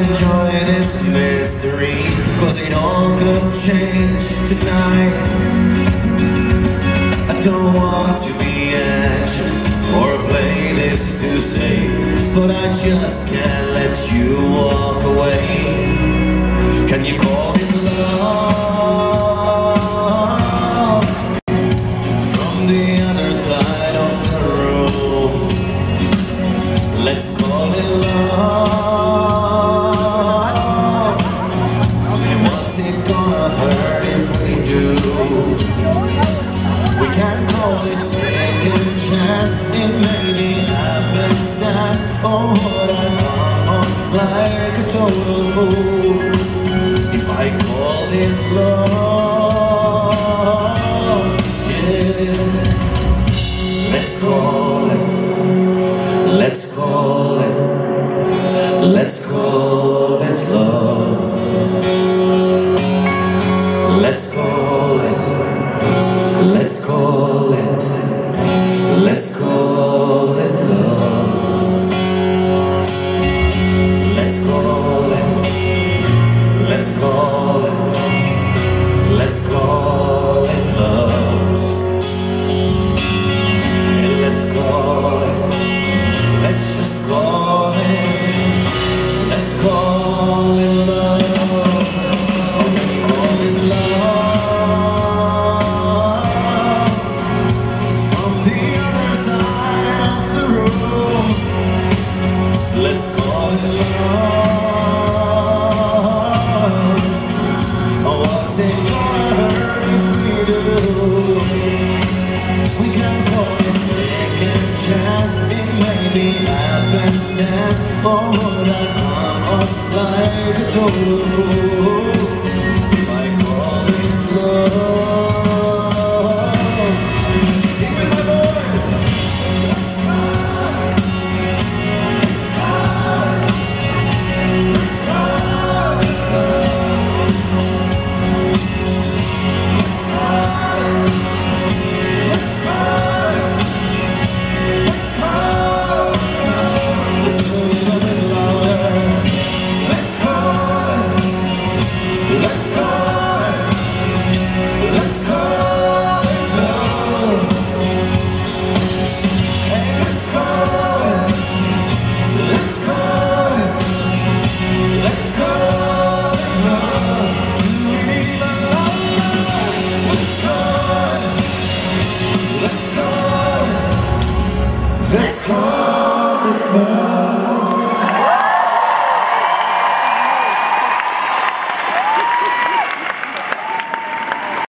enjoy this mystery Cause it all could change tonight. I don't want to be anxious Or play this too safe But I just can't let you walk away. Can you call this love? From the other side of the room. Let's call it love. Hurt if we do? We can call it second chance. It may be happenstance. Oh, would I on like a total fool if I call this love? Yeah. Let's call it. Let's call it. Let's call Let's happenstance, or would I come up like a